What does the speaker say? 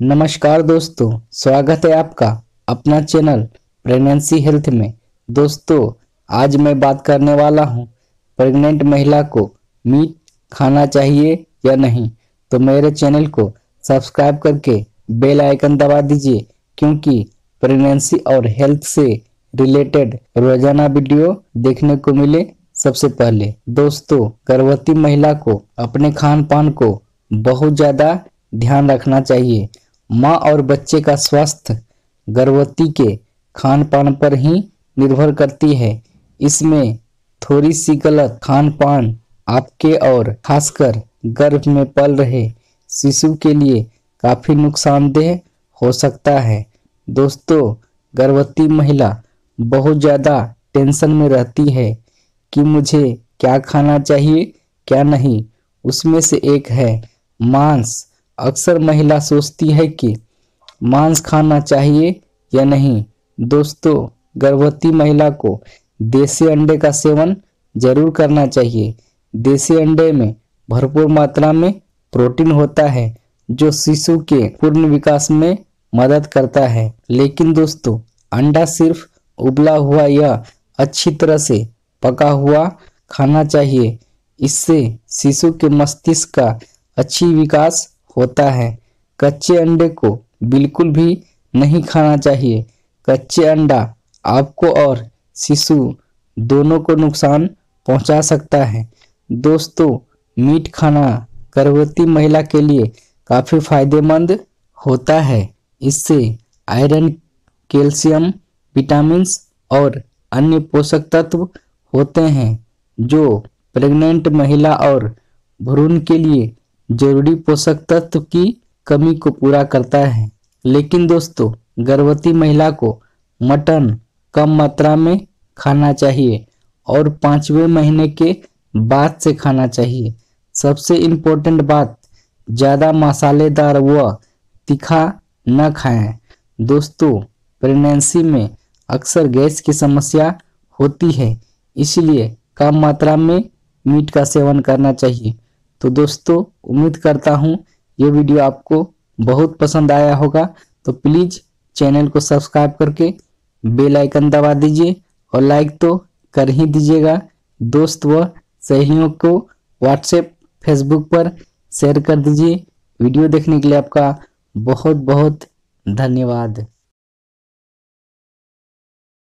नमस्कार दोस्तों, स्वागत है आपका अपना चैनल प्रेगनेंसी हेल्थ में। दोस्तों, आज मैं बात करने वाला हूँ, प्रेग्नेंट महिला को मीट खाना चाहिए या नहीं। तो मेरे चैनल को सब्सक्राइब करके बेल आइकन दबा दीजिए, क्योंकि प्रेगनेंसी और हेल्थ से रिलेटेड रोज़ाना वीडियो देखने को मिले सबसे पहले। दोस्तों, गर्भवती महिला को अपने खान पान को बहुत ज़्यादा ध्यान रखना चाहिए। माँ और बच्चे का स्वास्थ्य गर्भवती के खान पान पर ही निर्भर करती है। इसमें थोड़ी सी गलत खान पान आपके और खासकर गर्भ में पल रहे शिशु के लिए काफ़ी नुकसानदेह हो सकता है। दोस्तों, गर्भवती महिला बहुत ज़्यादा टेंशन में रहती है कि मुझे क्या खाना चाहिए, क्या नहीं। उसमें से एक है मांस। अक्सर महिला सोचती है कि मांस खाना चाहिए या नहीं। दोस्तों, गर्भवती महिला को देसी अंडे का सेवन ज़रूर करना चाहिए। देसी अंडे में भरपूर मात्रा में प्रोटीन होता है, जो शिशु के पूर्ण विकास में मदद करता है। लेकिन दोस्तों, अंडा सिर्फ़ उबला हुआ या अच्छी तरह से पका हुआ खाना चाहिए। इससे शिशु के मस्तिष्क का अच्छी विकास होता है। कच्चे अंडे को बिल्कुल भी नहीं खाना चाहिए। कच्चे अंडा आपको और शिशु दोनों को नुकसान पहुँचा सकता है। दोस्तों, मीट खाना गर्भवती महिला के लिए काफ़ी फ़ायदेमंद होता है। इससे आयरन, कैल्शियम विटामिन और अन्य पोषक तत्व होते हैं, जो प्रेग्नेंट महिला और भ्रूण के लिए ज़रूरी पोषक तत्व की कमी को पूरा करता है। लेकिन दोस्तों, गर्भवती महिला को मटन कम मात्रा में खाना चाहिए और पाँचवें महीने के बाद से खाना चाहिए। सबसे इम्पोर्टेंट बात, ज़्यादा मसालेदार व तीखा न खाएँ। दोस्तों प्रेगनेंसी में अक्सर गैस की समस्या होती है, इसलिए कम मात्रा में मीट का सेवन करना चाहिए। तो दोस्तों, उम्मीद करता हूँ ये वीडियो आपको बहुत पसंद आया होगा। तो प्लीज़ चैनल को सब्सक्राइब करके बेल आइकन दबा दीजिए और लाइक तो कर ही दीजिएगा। दोस्त व सहेलियों को व्हाट्सएप, फेसबुक पर शेयर कर दीजिए। वीडियो देखने के लिए आपका बहुत बहुत धन्यवाद।